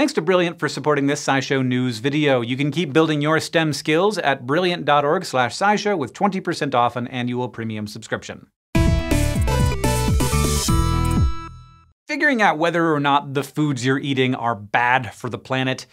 Thanks to Brilliant for supporting this SciShow News video. You can keep building your STEM skills at brilliant.org slash scishow with 20% off an annual premium subscription. Figuring out whether or not the foods you're eating are bad for the planet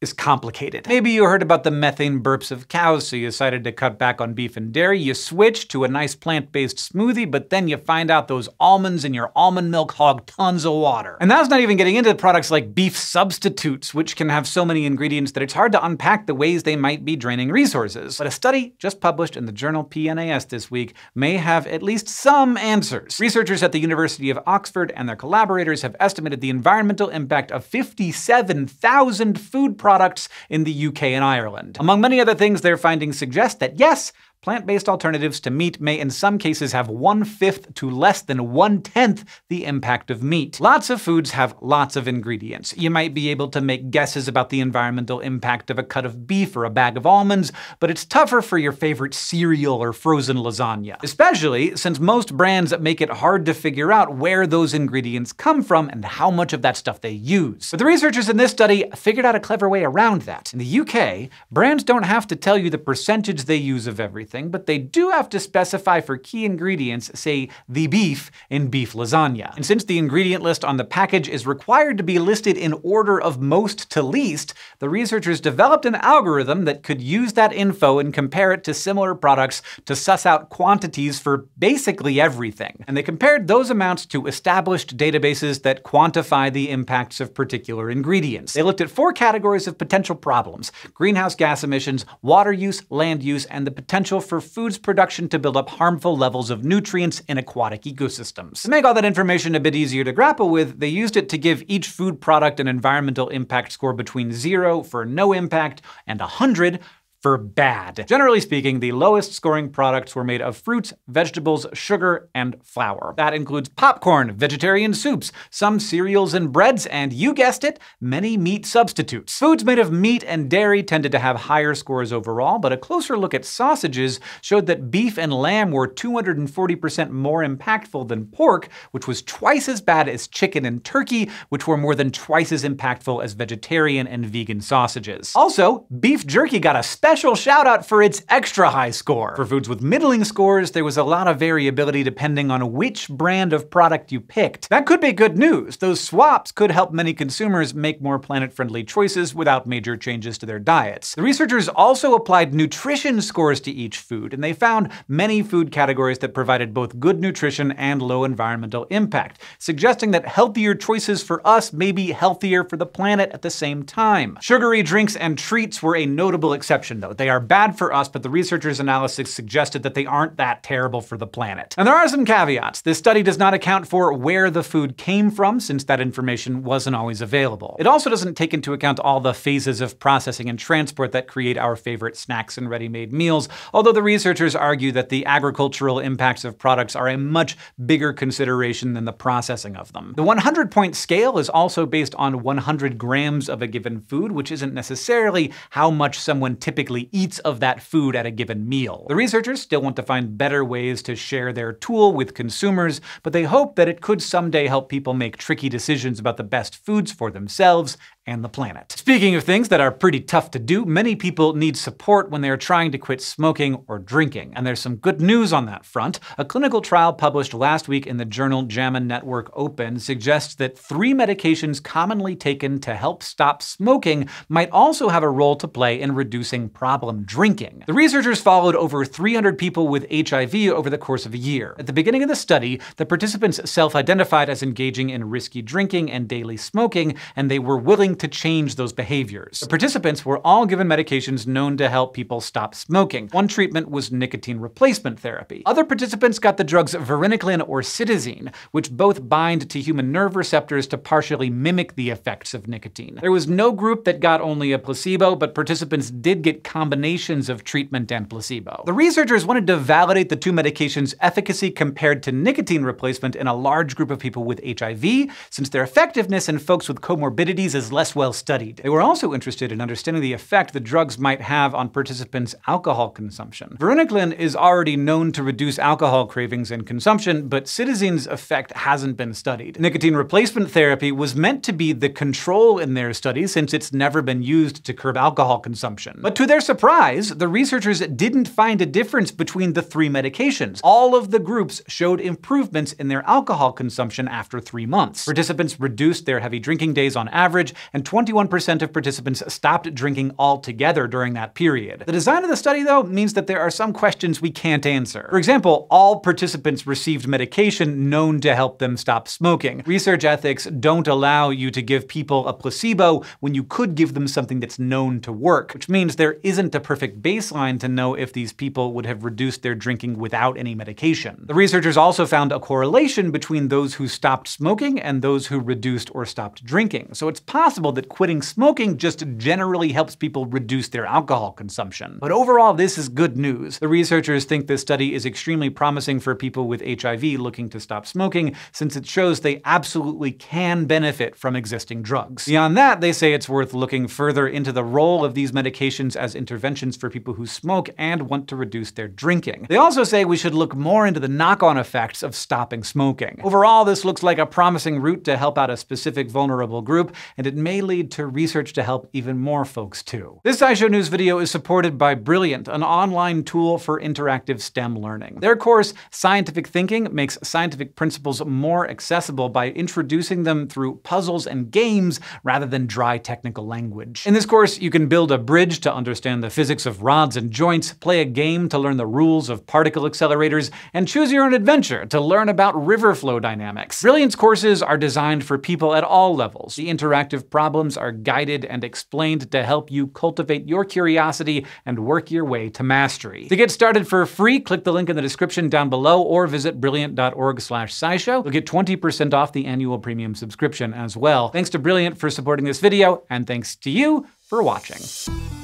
is complicated. Maybe you heard about the methane burps of cows, so you decided to cut back on beef and dairy. You switch to a nice plant-based smoothie, but then you find out those almonds in your almond milk hog tons of water. And that's not even getting into products like beef substitutes, which can have so many ingredients that it's hard to unpack the ways they might be draining resources. But a study just published in the journal PNAS this week may have at least some answers. Researchers at the University of Oxford and their collaborators have estimated the environmental impact of 57,000 food products in the UK and Ireland. Among many other things, their findings suggest that yes, Plant-based alternatives to meat may in some cases have one-fifth to less than one-tenth the impact of meat. Lots of foods have lots of ingredients. You might be able to make guesses about the environmental impact of a cut of beef or a bag of almonds, but it's tougher for your favorite cereal or frozen lasagna. Especially since most brands make it hard to figure out where those ingredients come from and how much of that stuff they use. But the researchers in this study figured out a clever way around that. In the UK, brands don't have to tell you the percentage they use of everything everything, but they do have to specify for key ingredients, say the beef in beef lasagna. And since the ingredient list on the package is required to be listed in order of most to least, the researchers developed an algorithm that could use that info and compare it to similar products to suss out quantities for basically everything. And they compared those amounts to established databases that quantify the impacts of particular ingredients. They looked at four categories of potential problems greenhouse gas emissions, water use, land use, and the potential for foods production to build up harmful levels of nutrients in aquatic ecosystems. To make all that information a bit easier to grapple with, they used it to give each food product an environmental impact score between 0 for no impact and 100 for bad. Generally speaking, the lowest scoring products were made of fruits, vegetables, sugar, and flour. That includes popcorn, vegetarian soups, some cereals and breads, and you guessed it, many meat substitutes. Foods made of meat and dairy tended to have higher scores overall, but a closer look at sausages showed that beef and lamb were 240% more impactful than pork, which was twice as bad as chicken and turkey, which were more than twice as impactful as vegetarian and vegan sausages. Also, beef jerky got a special special shout out for its extra high score. For foods with middling scores, there was a lot of variability depending on which brand of product you picked. That could be good news. Those swaps could help many consumers make more planet-friendly choices without major changes to their diets. The researchers also applied nutrition scores to each food, and they found many food categories that provided both good nutrition and low environmental impact, suggesting that healthier choices for us may be healthier for the planet at the same time. Sugary drinks and treats were a notable exception, though. They are bad for us, but the researchers' analysis suggested that they aren't that terrible for the planet. And there are some caveats. This study does not account for where the food came from, since that information wasn't always available. It also doesn't take into account all the phases of processing and transport that create our favorite snacks and ready-made meals, although the researchers argue that the agricultural impacts of products are a much bigger consideration than the processing of them. The 100-point scale is also based on 100 grams of a given food, which isn't necessarily how much someone typically typically eats of that food at a given meal. The researchers still want to find better ways to share their tool with consumers, but they hope that it could someday help people make tricky decisions about the best foods for themselves and the planet. Speaking of things that are pretty tough to do, many people need support when they are trying to quit smoking or drinking. And there's some good news on that front. A clinical trial published last week in the journal JAMA Network Open suggests that three medications commonly taken to help stop smoking might also have a role to play in reducing problem drinking. The researchers followed over 300 people with HIV over the course of a year. At the beginning of the study, the participants self-identified as engaging in risky drinking and daily smoking, and they were willing to change those behaviors. The participants were all given medications known to help people stop smoking. One treatment was nicotine replacement therapy. Other participants got the drugs varenicline or cytisine, which both bind to human nerve receptors to partially mimic the effects of nicotine. There was no group that got only a placebo, but participants did get combinations of treatment and placebo. The researchers wanted to validate the two medications' efficacy compared to nicotine replacement in a large group of people with HIV, since their effectiveness in folks with comorbidities is less less well studied. They were also interested in understanding the effect the drugs might have on participants' alcohol consumption. Varenicline is already known to reduce alcohol cravings and consumption, but cytisine's effect hasn't been studied. Nicotine replacement therapy was meant to be the control in their study since it's never been used to curb alcohol consumption. But to their surprise, the researchers didn't find a difference between the three medications. All of the groups showed improvements in their alcohol consumption after three months. Participants reduced their heavy drinking days on average, and 21% of participants stopped drinking altogether during that period. The design of the study, though, means that there are some questions we can't answer. For example, all participants received medication known to help them stop smoking. Research ethics don't allow you to give people a placebo when you could give them something that's known to work, which means there isn't a perfect baseline to know if these people would have reduced their drinking without any medication. The researchers also found a correlation between those who stopped smoking and those who reduced or stopped drinking. So it's possible that quitting smoking just generally helps people reduce their alcohol consumption. But overall, this is good news. The researchers think this study is extremely promising for people with HIV looking to stop smoking, since it shows they absolutely can benefit from existing drugs. Beyond that, they say it's worth looking further into the role of these medications as interventions for people who smoke and want to reduce their drinking. They also say we should look more into the knock-on effects of stopping smoking. Overall, this looks like a promising route to help out a specific vulnerable group, and it may lead to research to help even more folks too. This SciShow News video is supported by Brilliant, an online tool for interactive STEM learning. Their course, Scientific Thinking, makes scientific principles more accessible by introducing them through puzzles and games rather than dry technical language. In this course, you can build a bridge to understand the physics of rods and joints, play a game to learn the rules of particle accelerators, and choose your own adventure to learn about river flow dynamics. Brilliant's courses are designed for people at all levels. The interactive problems are guided and explained to help you cultivate your curiosity and work your way to mastery. To get started for free, click the link in the description down below or visit brilliant.org slash scishow. You'll get 20% off the annual premium subscription as well. Thanks to Brilliant for supporting this video, and thanks to you for watching.